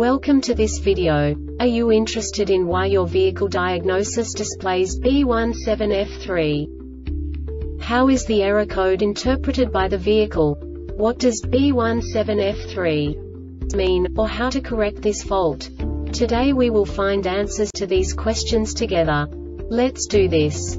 Welcome to this video. Are you interested in why your vehicle diagnosis displays B17F3? How is the error code interpreted by the vehicle? What does B17F3 mean, or how to correct this fault? Today we will find answers to these questions together. Let's do this.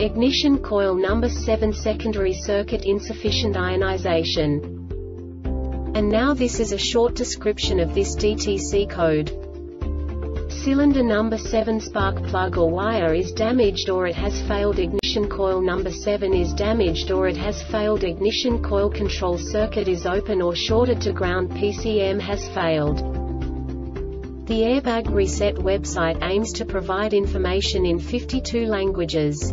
Ignition coil number 7 secondary circuit insufficient ionization. And now this is a short description of this DTC code. Cylinder number 7 spark plug or wire is damaged or it has failed ignition coil number 7 is damaged or it has failed ignition coil control circuit is open or shorted to ground PCM has failed. The Airbag Reset website aims to provide information in 52 languages.